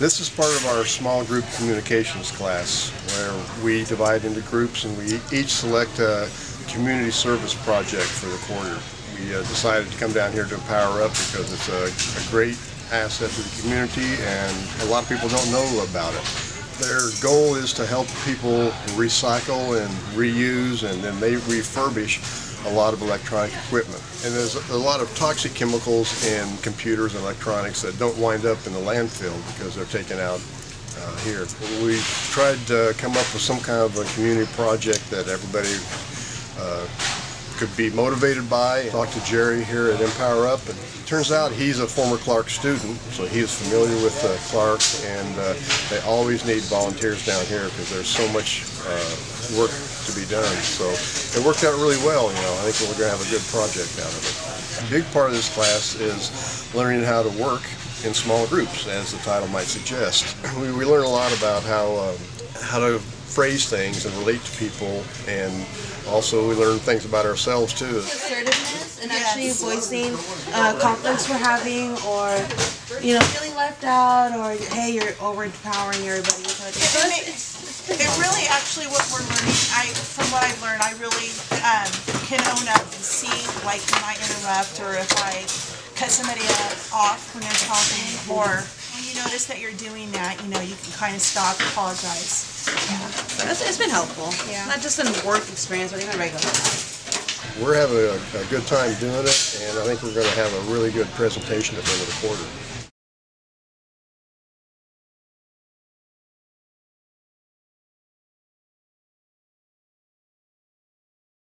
This is part of our small group communications class where we divide into groups and we each select a community service project for the quarter. We uh, decided to come down here to Empower Up because it's a, a great asset to the community and a lot of people don't know about it. Their goal is to help people recycle and reuse and then they refurbish a lot of electronic equipment. And there's a lot of toxic chemicals in computers and electronics that don't wind up in the landfill because they're taken out uh, here. We tried to come up with some kind of a community project that everybody uh, could be motivated by. Talked to Jerry here at Empower Up, and turns out he's a former Clark student, so he is familiar with uh, Clark, and uh, they always need volunteers down here because there's so much uh, work to be done. So it worked out really well. You know, I think we're going to have a good project out of it. A big part of this class is learning how to work in small groups, as the title might suggest. We, we learn a lot about how um, how to phrase things and relate to people, and also we learn things about ourselves too. assertiveness and actually voicing uh, conflicts we're having or you know feeling left out or hey you're overpowering everybody it really actually what we're learning. I from what I've learned, I really um, can own up and see like when I interrupt or if I cut somebody off when they're talking or when you notice that you're doing that, you know, you can kind of stop, apologize. So it's, it's been helpful Yeah. not just in work experience but even regular life We're having a, a good time doing it, and I think we're going to have a really good presentation at the end of the quarter.